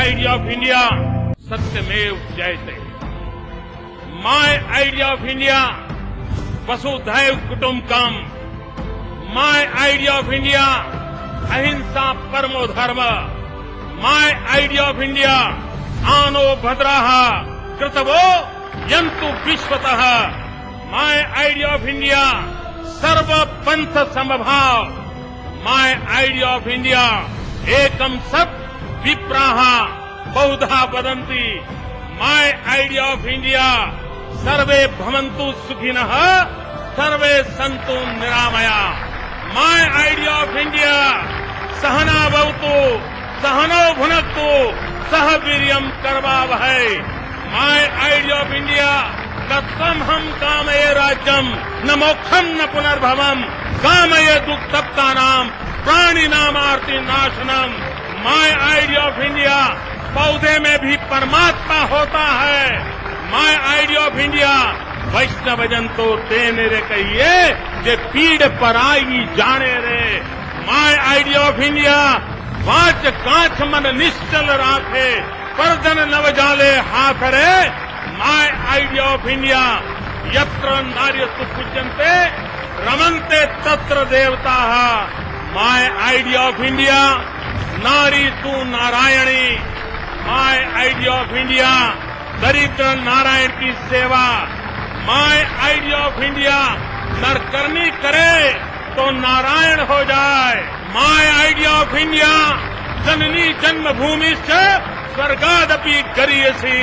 Idea of India, सत्यमेव जयते my idea of India, वसुधैव कुटुंबकम माय आइडिया ऑफ़ इंडिया, अहिंसा परमो धर्म। माय आइडिया ऑफ़ इंडिया, आनो भद्राः, कृतवो यन्तु विश्वतः। माय आइडिया ऑफ़ इंडिया, सर्व पंथ समभाव। माय आइडिया ऑफ़ इंडिया एकम सत विप्राः बहुधा वदन्ति, माय आइडिया ऑफ़ इंडिया, सर्वे भवन्तु सुखिनः, सर्वे सन्तु निरामया। माय आइडिया ऑफ़ इंडिया, सहना भवतु, सहनो भुनक्तु, सह वीर्यम करवावहै माय आइडिया ऑफ़ इंडिया कथम हम कामये राज्यम न मोक्षम न पुनर्भवम कामये दुख नाम प्राणी नाम आरती नाशनम माय आइडिया ऑफ़ इंडिया पौधे में भी परमात्मा होता है। माय आइडिया ऑफ़ इंडिया वैष्णव जन तो तेने रे कहिए, जे पीड़ पर आई जाने रे। माय आइडिया ऑफ़ इंडिया वाच कांच मन निश्चल राखे, परजन नव जाले हाथ रे। माय आइडिया ऑफ़ इंडिया यत्र नार्यस्तु पूज्यन्ते रमनते तत्र देवता। माय आइडिया ऑफ़ इंडिया नारी तू Narayani my idea of India दरिद्र नारायण की सेवा माय आइडिया ऑफ़ इंडिया नरकर्मी करे तो नारायण हो जाए। माय आइडिया ऑफ़ इंडिया जननी जन्मभूमि से स्वर्गादपि करियसी।